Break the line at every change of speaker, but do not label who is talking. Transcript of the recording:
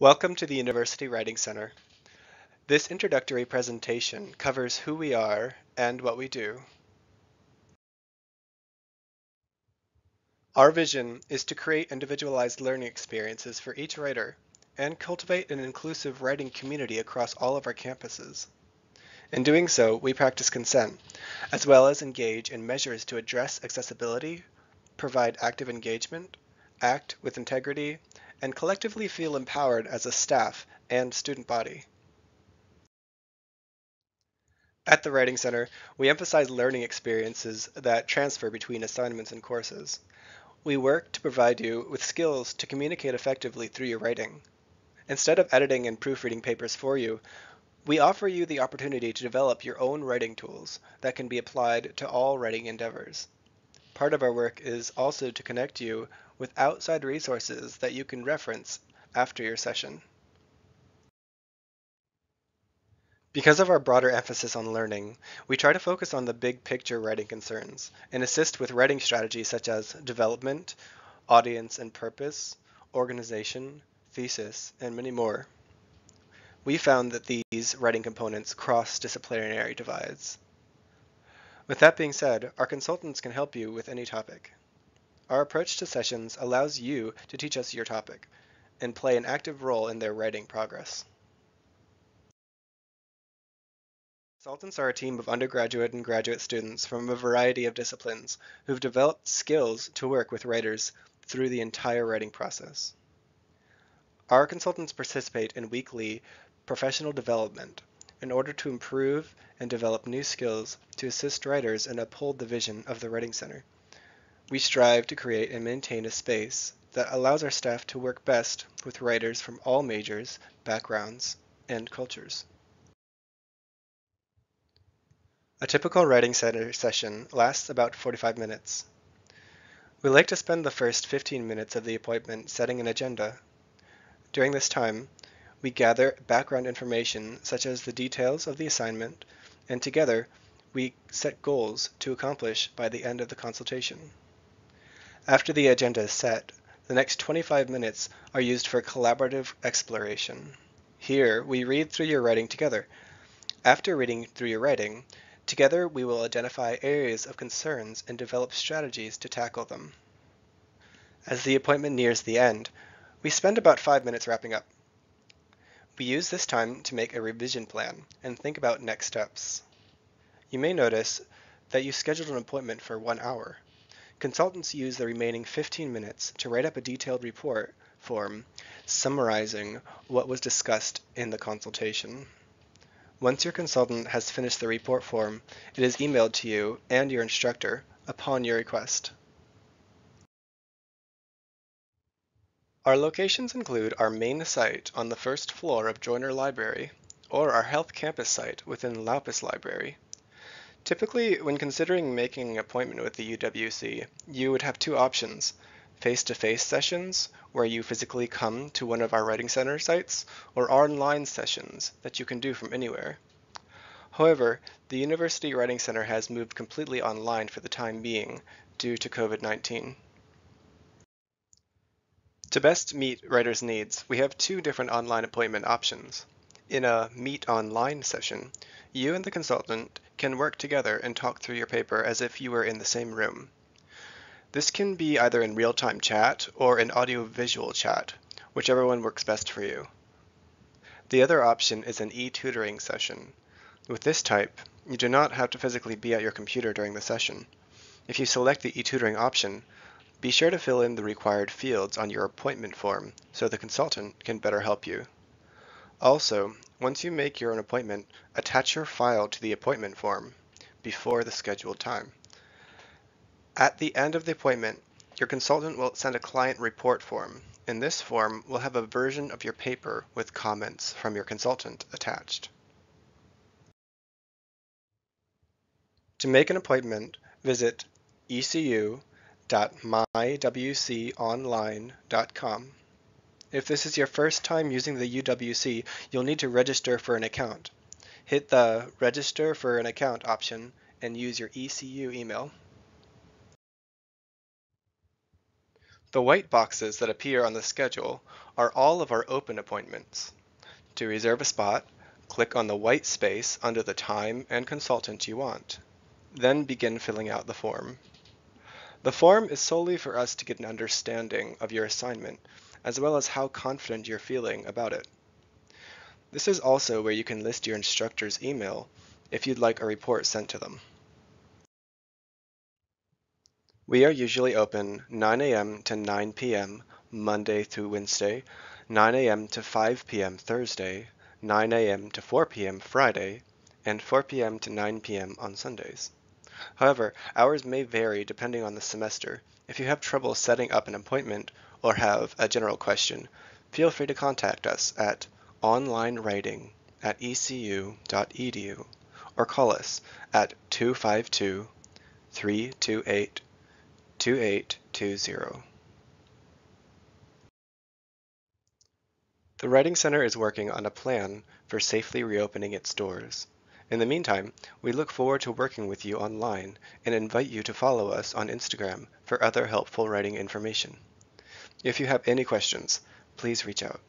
Welcome to the University Writing Center. This introductory presentation covers who we are and what we do. Our vision is to create individualized learning experiences for each writer and cultivate an inclusive writing community across all of our campuses. In doing so, we practice consent, as well as engage in measures to address accessibility, provide active engagement, act with integrity, and collectively feel empowered as a staff and student body. At the Writing Center, we emphasize learning experiences that transfer between assignments and courses. We work to provide you with skills to communicate effectively through your writing. Instead of editing and proofreading papers for you, we offer you the opportunity to develop your own writing tools that can be applied to all writing endeavors. Part of our work is also to connect you with outside resources that you can reference after your session. Because of our broader emphasis on learning, we try to focus on the big picture writing concerns and assist with writing strategies such as development, audience and purpose, organization, thesis, and many more we found that these writing components cross disciplinary divides. With that being said, our consultants can help you with any topic. Our approach to sessions allows you to teach us your topic and play an active role in their writing progress. Consultants are a team of undergraduate and graduate students from a variety of disciplines who've developed skills to work with writers through the entire writing process. Our consultants participate in weekly professional development in order to improve and develop new skills to assist writers and uphold the vision of the Writing Center. We strive to create and maintain a space that allows our staff to work best with writers from all majors, backgrounds, and cultures. A typical Writing Center session lasts about 45 minutes. We like to spend the first 15 minutes of the appointment setting an agenda. During this time, we gather background information such as the details of the assignment, and together we set goals to accomplish by the end of the consultation. After the agenda is set, the next 25 minutes are used for collaborative exploration. Here, we read through your writing together. After reading through your writing, together we will identify areas of concerns and develop strategies to tackle them. As the appointment nears the end, we spend about five minutes wrapping up. We use this time to make a revision plan and think about next steps. You may notice that you scheduled an appointment for one hour. Consultants use the remaining 15 minutes to write up a detailed report form summarizing what was discussed in the consultation. Once your consultant has finished the report form, it is emailed to you and your instructor upon your request. Our locations include our main site on the first floor of Joyner Library or our Health Campus site within Laupus Library. Typically, when considering making an appointment with the UWC, you would have two options, face-to-face -face sessions, where you physically come to one of our Writing Center sites, or online sessions that you can do from anywhere. However, the University Writing Center has moved completely online for the time being due to COVID-19. To best meet writers' needs, we have two different online appointment options. In a Meet Online session, you and the consultant can work together and talk through your paper as if you were in the same room. This can be either in real-time chat or in audio-visual chat, whichever one works best for you. The other option is an e-tutoring session. With this type, you do not have to physically be at your computer during the session. If you select the e-tutoring option, be sure to fill in the required fields on your appointment form so the consultant can better help you. Also, once you make your own appointment, attach your file to the appointment form before the scheduled time. At the end of the appointment, your consultant will send a client report form. In this form, we'll have a version of your paper with comments from your consultant attached. To make an appointment, visit ECU www.mywconline.com. If this is your first time using the UWC, you'll need to register for an account. Hit the Register for an Account option and use your ECU email. The white boxes that appear on the schedule are all of our open appointments. To reserve a spot, click on the white space under the time and consultant you want. Then begin filling out the form. The form is solely for us to get an understanding of your assignment, as well as how confident you're feeling about it. This is also where you can list your instructor's email if you'd like a report sent to them. We are usually open 9 a.m. to 9 p.m. Monday through Wednesday, 9 a.m. to 5 p.m. Thursday, 9 a.m. to 4 p.m. Friday, and 4 p.m. to 9 p.m. on Sundays. However, hours may vary depending on the semester. If you have trouble setting up an appointment or have a general question, feel free to contact us at onlinewriting at ecu.edu or call us at 252 328 2820. The Writing Center is working on a plan for safely reopening its doors. In the meantime, we look forward to working with you online and invite you to follow us on Instagram for other helpful writing information. If you have any questions, please reach out.